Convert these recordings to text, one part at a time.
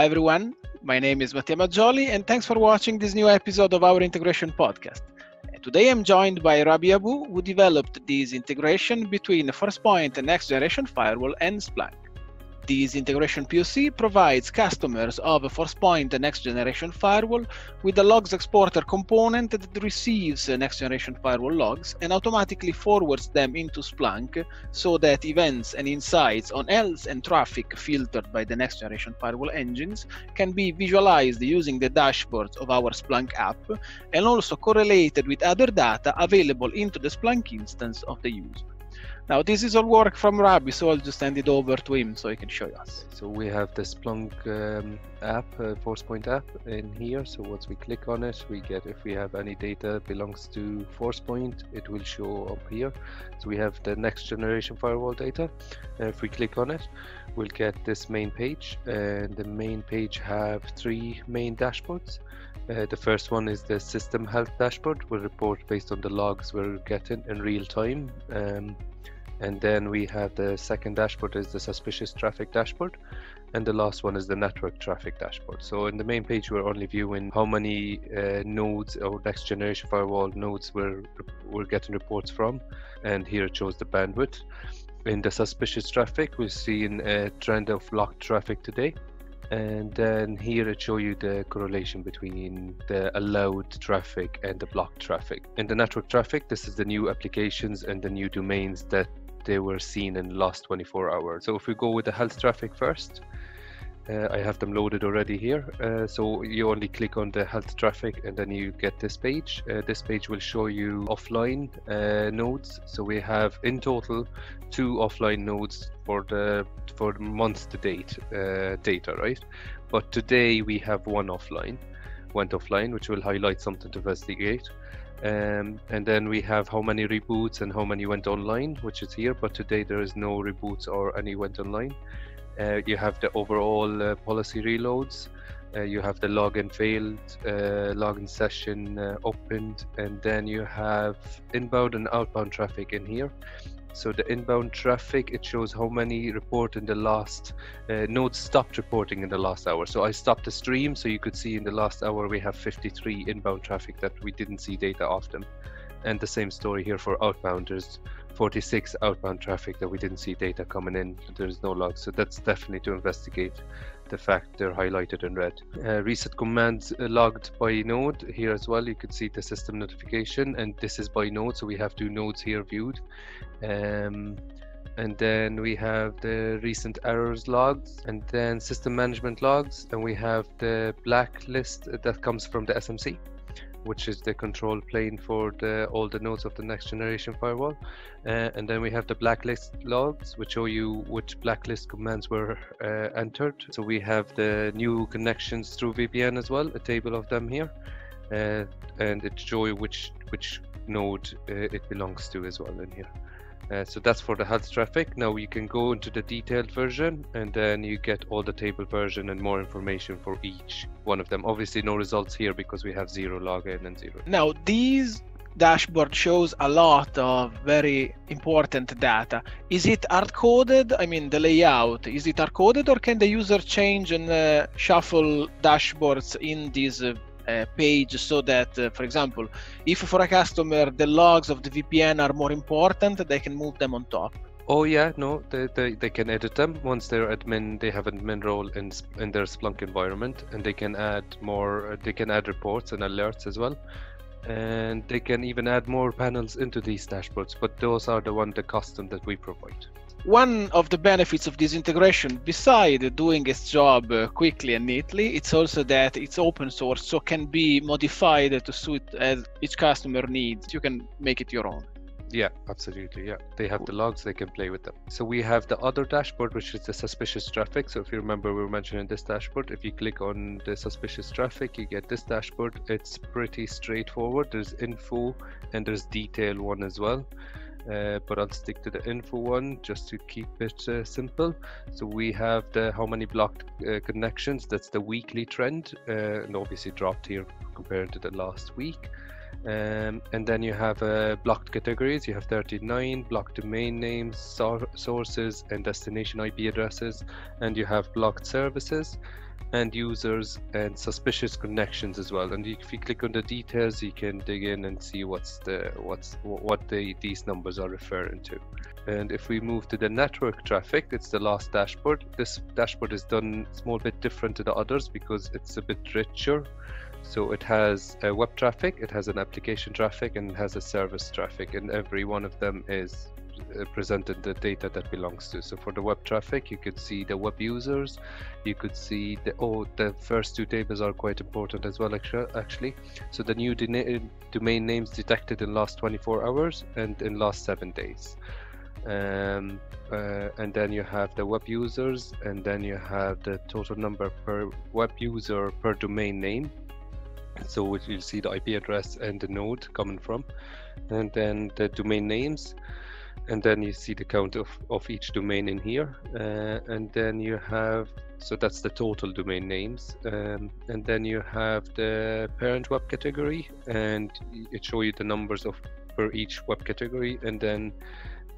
Hi everyone, my name is Mattia Maggioli and thanks for watching this new episode of our integration podcast. Today I'm joined by Rabih Abou who developed this integration between Forcepoint and Next Generation Firewall and Splunk. This integration POC provides customers of Forcepoint Next Generation Firewall with a logs exporter component that receives Next Generation Firewall logs and automatically forwards them into Splunk so that events and insights on health and traffic filtered by the Next Generation Firewall engines can be visualized using the dashboards of our Splunk app and also correlated with other data available into the Splunk instance of the user. Now this is all work from Rabih, so I'll just hand it over to him so he can show us. So we have the Splunk um, app, uh, ForcePoint app in here. So once we click on it, we get if we have any data belongs to ForcePoint, it will show up here. So we have the next generation firewall data. And if we click on it, we'll get this main page and the main page have three main dashboards. Uh, the first one is the system health dashboard. We'll report based on the logs we're getting in real time. Um, and then we have the second dashboard is the suspicious traffic dashboard. And the last one is the network traffic dashboard. So in the main page we're only viewing how many uh, nodes or next generation firewall nodes we're we're getting reports from. And here it shows the bandwidth. In the suspicious traffic we're seeing a trend of blocked traffic today. And then here it show you the correlation between the allowed traffic and the blocked traffic. In the network traffic this is the new applications and the new domains that they were seen in the last 24 hours. So if we go with the health traffic first, uh, I have them loaded already here. Uh, so you only click on the health traffic and then you get this page. Uh, this page will show you offline uh, nodes. So we have in total two offline nodes for the for month to date uh, data, right? But today we have one offline, went offline, which will highlight something to investigate. Um, and then we have how many reboots and how many went online, which is here. But today there is no reboots or any went online. Uh, you have the overall uh, policy reloads. Uh, you have the login failed, uh, login session uh, opened, and then you have inbound and outbound traffic in here. So the inbound traffic, it shows how many report in the last uh, nodes stopped reporting in the last hour. So I stopped the stream, so you could see in the last hour we have 53 inbound traffic that we didn't see data of them. And the same story here for outbound. There's 46 outbound traffic that we didn't see data coming in. There's no log. So that's definitely to investigate the fact they're highlighted in red. Uh, reset commands logged by node here as well. You could see the system notification, and this is by node, so we have two nodes here viewed. Um, and then we have the recent errors logs, and then system management logs, and we have the blacklist that comes from the SMC which is the control plane for the, all the nodes of the next generation firewall. Uh, and then we have the blacklist logs, which show you which blacklist commands were uh, entered. So we have the new connections through VPN as well, a table of them here. Uh, and it shows you which, which node uh, it belongs to as well in here. Uh, so that's for the health traffic. Now you can go into the detailed version and then you get all the table version and more information for each one of them. Obviously no results here because we have zero login and zero. Now these dashboard shows a lot of very important data. Is it hard coded? I mean, the layout, is it hard coded or can the user change and uh, shuffle dashboards in these uh, page so that, uh, for example, if for a customer the logs of the VPN are more important, they can move them on top. Oh yeah, no, they, they, they can edit them once they're admin. They have admin role in in their Splunk environment, and they can add more. They can add reports and alerts as well, and they can even add more panels into these dashboards. But those are the one the custom that we provide. One of the benefits of this integration, beside doing its job uh, quickly and neatly, it's also that it's open source, so can be modified to suit as each customer needs. You can make it your own. Yeah, absolutely. Yeah, they have the logs, they can play with them. So we have the other dashboard, which is the suspicious traffic. So if you remember, we were mentioning this dashboard. If you click on the suspicious traffic, you get this dashboard. It's pretty straightforward. There's info and there's detail one as well uh, but I'll stick to the info one just to keep it uh, simple. So we have the how many blocked uh, connections. That's the weekly trend, uh, and obviously dropped here compared to the last week. Um, and then you have uh, blocked categories. You have 39 blocked domain names, sor- sources, and destination IP addresses. And you have blocked services and users and suspicious connections as well. And if you click on the details, you can dig in and see what's the what's what the, these numbers are referring to. And if we move to the network traffic, it's the last dashboard. This dashboard is done small bit different to the others because it's a bit richer so it has a web traffic, it has an application traffic, and it has a service traffic, and every one of them is presented the data that belongs to. So for the web traffic, you could see the web users, you could see the oh the first two tables are quite important as well actually. So the new domain names detected in last 24 hours and in last seven days. Um, uh, and then you have the web users, and then you have the total number per web user per domain name so you'll see the IP address and the node coming from, and then the domain names, and then you see the count of, of each domain in here, uh, and then you have so that's the total domain names, um, and then you have the parent web category, and it shows you the numbers of for each web category, and then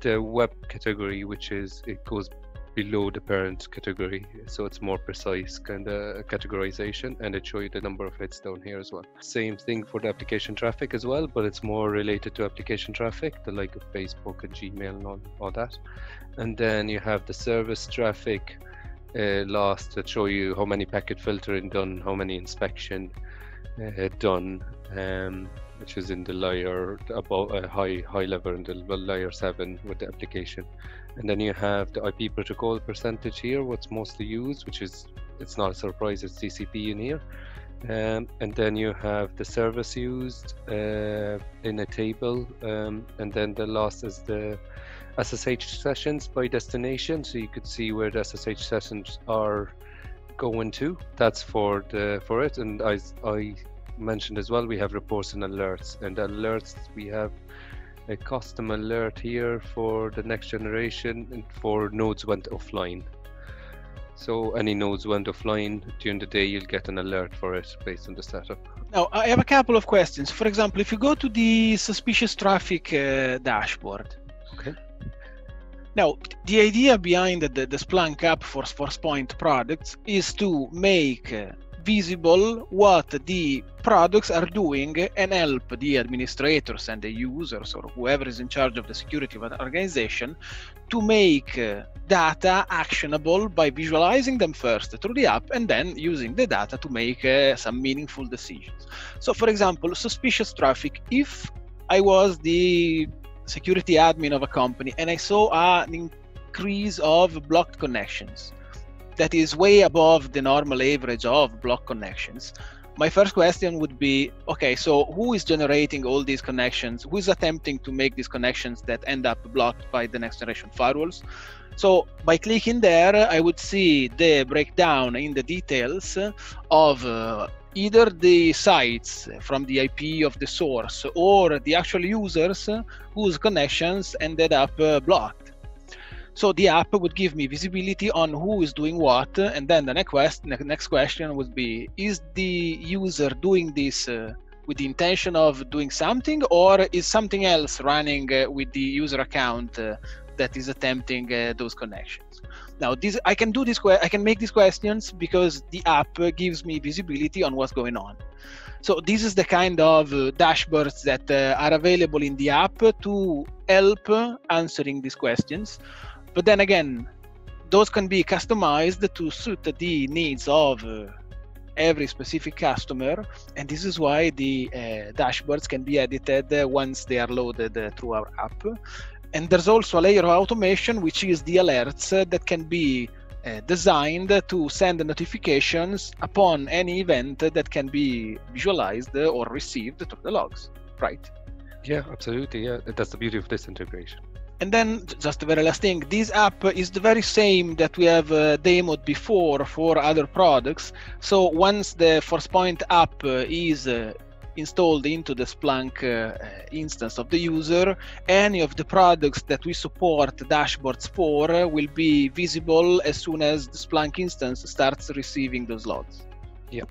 the web category, which is it goes below the parent category so it's more precise kind of categorization and it show you the number of hits down here as well. Same thing for the application traffic as well but it's more related to application traffic the like of facebook and gmail and all, all that. And then you have the service traffic uh, last that show you how many packet filtering done how many inspection uh, done um, which is in the layer above a uh, high high level in the layer 7 with the application and then you have the IP protocol percentage here, what's mostly used, which is, it's not a surprise, it's TCP in here. Um, and then you have the service used uh, in a table. Um, and then the last is the SSH sessions by destination. So you could see where the SSH sessions are going to. That's for the for it. And I, I mentioned as well, we have reports and alerts. And alerts, we have a custom alert here for the next generation and for nodes went offline. So any nodes went offline during the day, you'll get an alert for it based on the setup. Now, I have a couple of questions. For example, if you go to the suspicious traffic uh, dashboard, okay. Now, the idea behind the, the Splunk app for ForcePoint products is to make uh, visible what the products are doing and help the administrators and the users or whoever is in charge of the security of an organization to make uh, data actionable by visualizing them first through the app and then using the data to make uh, some meaningful decisions. So, for example, suspicious traffic, if I was the security admin of a company and I saw an increase of blocked connections, that is way above the normal average of block connections my first question would be okay so who is generating all these connections? Who is attempting to make these connections that end up blocked by the next generation firewalls? So by clicking there i would see the breakdown in the details of uh, either the sites from the ip of the source or the actual users whose connections ended up uh, blocked so the app would give me visibility on who is doing what, and then the next next question would be: Is the user doing this uh, with the intention of doing something, or is something else running uh, with the user account uh, that is attempting uh, those connections? Now, this I can do this. I can make these questions because the app gives me visibility on what's going on. So this is the kind of uh, dashboards that uh, are available in the app to help answering these questions. But then again, those can be customized to suit the needs of uh, every specific customer. And this is why the uh, dashboards can be edited uh, once they are loaded uh, through our app. And there's also a layer of automation which is the alerts uh, that can be uh, designed to send notifications upon any event that can be visualized or received through the logs right? Yeah absolutely yeah. That's the beauty of this integration and then just the very last thing, this app is the very same that we have uh, demoed before for other products. So once the ForcePoint app uh, is uh, installed into the Splunk uh, instance of the user, any of the products that we support dashboards for will be visible as soon as the Splunk instance starts receiving those logs. Yeah.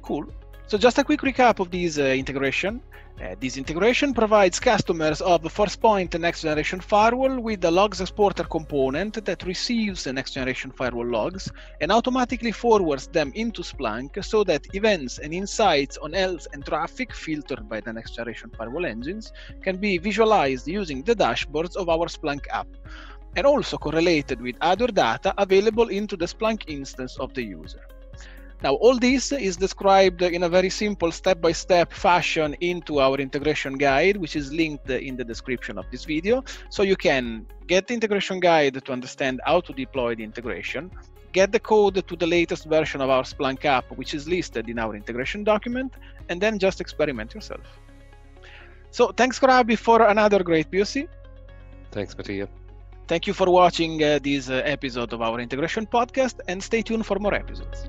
Cool. So just a quick recap of this uh, integration. Uh, this integration provides customers of the ForcePoint Next Generation Firewall with the logs exporter component that receives the Next Generation Firewall logs and automatically forwards them into Splunk so that events and insights on health and traffic filtered by the Next Generation Firewall engines can be visualized using the dashboards of our Splunk app and also correlated with other data available into the Splunk instance of the user. Now, all this is described in a very simple step-by-step fashion into our integration guide, which is linked in the description of this video. So you can get the integration guide to understand how to deploy the integration, get the code to the latest version of our Splunk app, which is listed in our integration document, and then just experiment yourself. So thanks, Rabih, for another great POC. Thanks, Mattia. Thank you for watching uh, this uh, episode of our integration podcast, and stay tuned for more episodes.